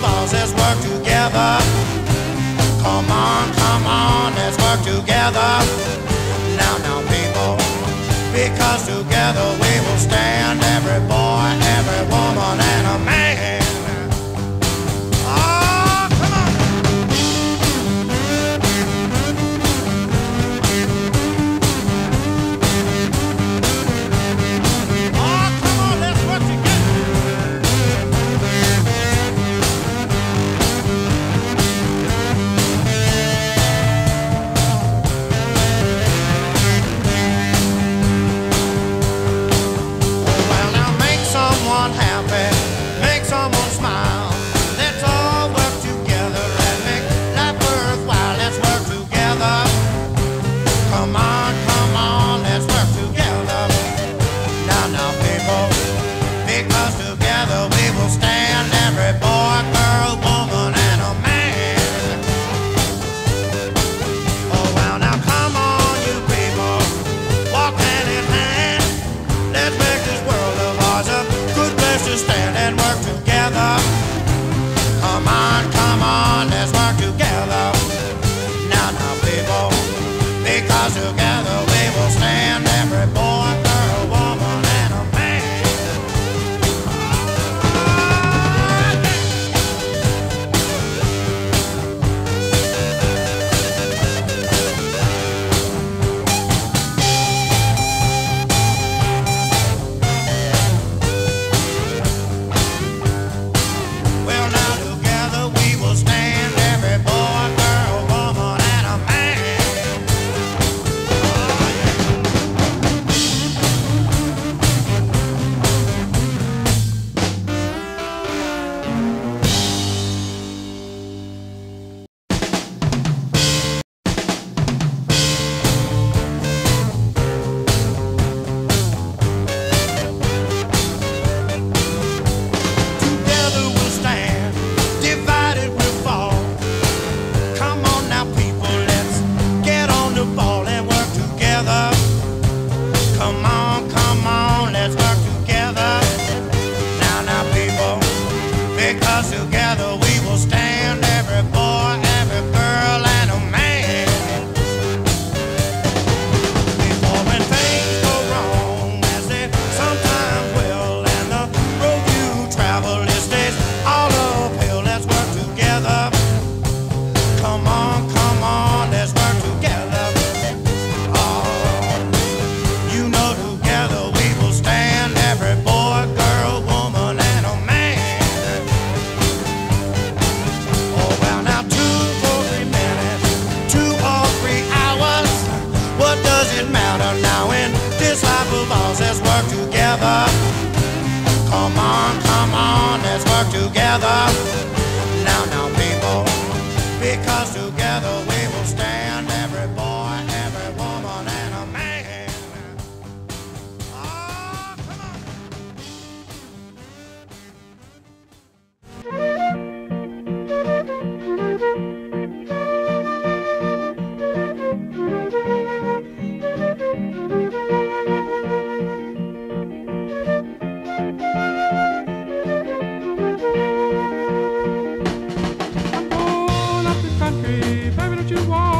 balls, let's work together. Come on, come on, let's work together. Now, now, people, because together we will stand. and mountain now in this life of ours. Let's work together. Come on, come on, let's work together. Now, now, people, because together we country. Baby, don't you want?